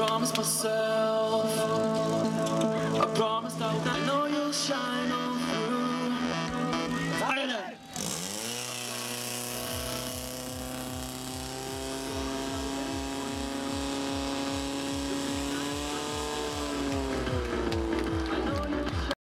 promised myself. I promised that I know you'll shine.